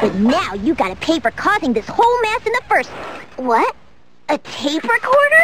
But now you gotta pay for causing this whole mess in the first... What? A tape recorder?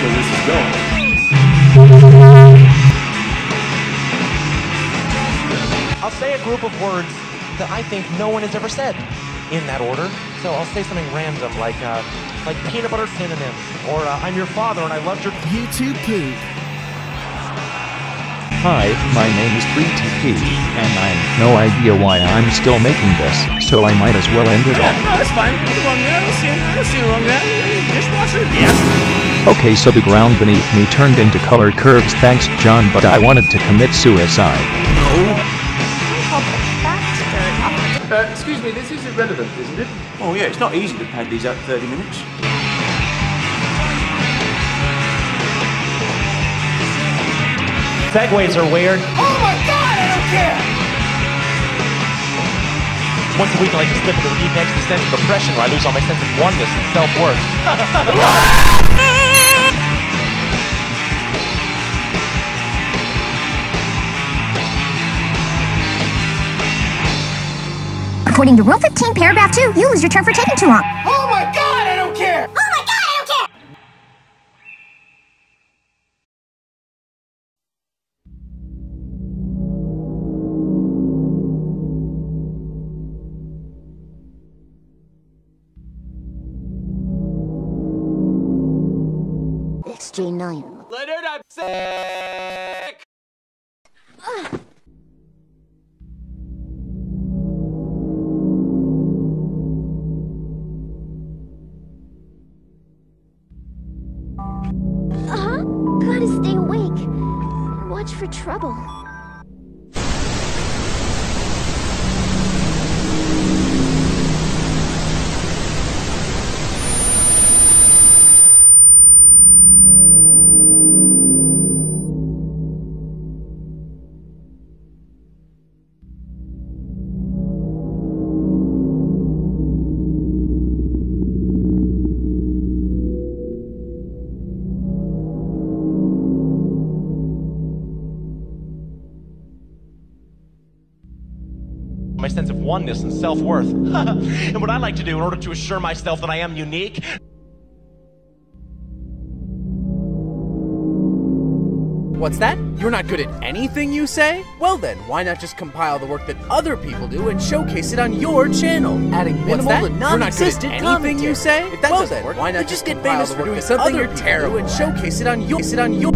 I don't like where this is going. I'll say a group of words that I think no one has ever said in that order. So I'll say something random like uh, like peanut butter synonyms or uh, I'm your father and I loved your YouTube poop. Hi, my name is 3TP, and I have no idea why I'm still making this, so I might as well end it all. No, that's fine. Nothing wrong there. I don't see, I don't see wrong there. Dishwasher? Yes. Okay, so the ground beneath me turned into colored curves thanks John, but I wanted to commit suicide. No. Uh, excuse me, this is irrelevant, isn't it? Oh yeah, it's not easy to pad these out 30 minutes. Segways are weird. Oh my god, I don't care! Once a week I like to slip into the deep existential depression where I lose all my sense of oneness and self-worth. According to Rule 15, paragraph 2, you lose your turn for taking too long. Oh my god, XJ9. Leonard, I'm sick! Uh-huh. Gotta stay awake. Watch for trouble. Oneness and self-worth. and what I like to do in order to assure myself that I am unique What's that? You're not good at anything you say? Well then, why not just compile the work that other people do and showcase it on your channel? Adding minimal What's that? to You're not good at non-existent anything you say? If that well doesn't then, work, why not just just get famous the for doing that something other you're people terrible do and showcase it on your it on your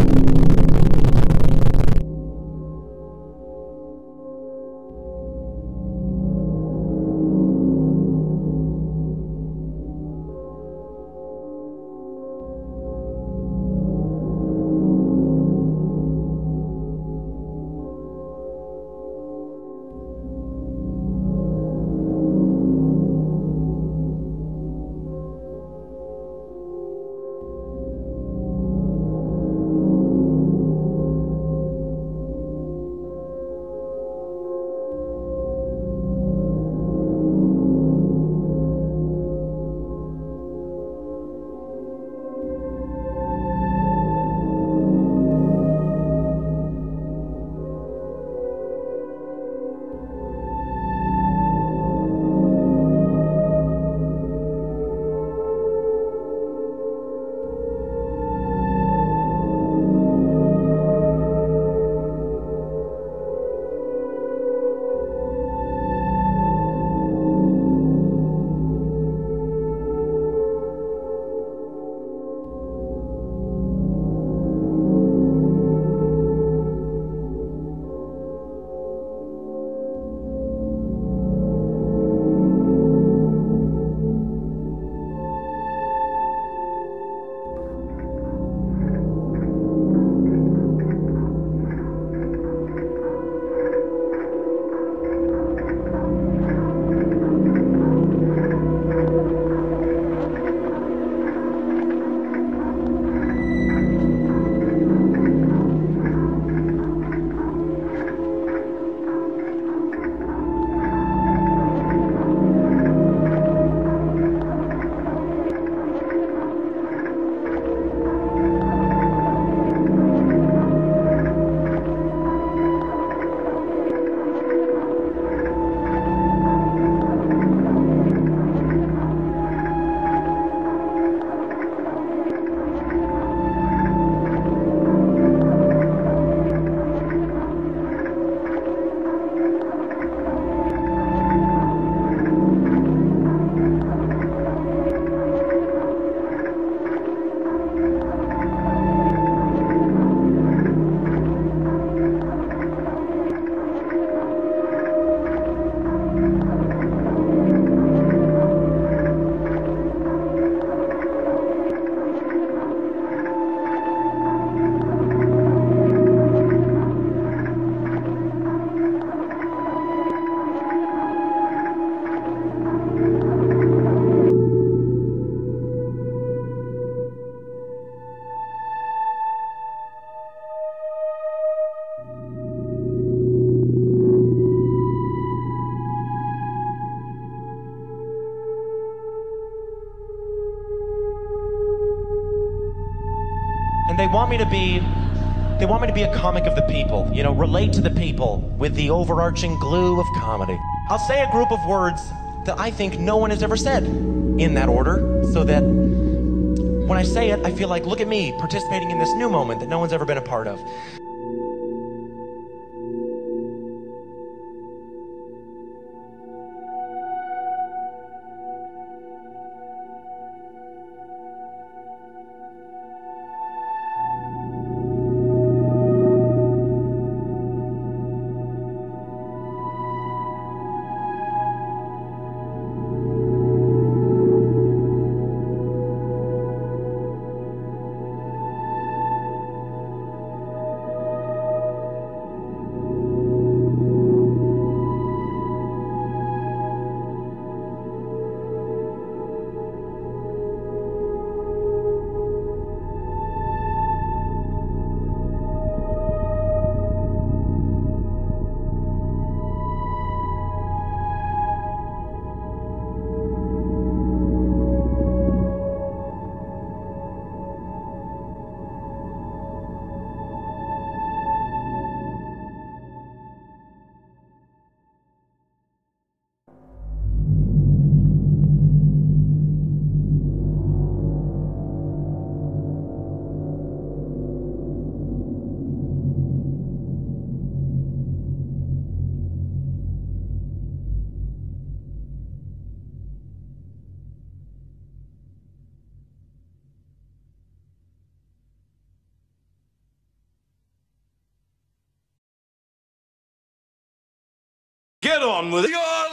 and they want me to be they want me to be a comic of the people, you know, relate to the people with the overarching glue of comedy. I'll say a group of words that I think no one has ever said in that order, so that when I say it, I feel like, look at me participating in this new moment that no one's ever been a part of. Get on with your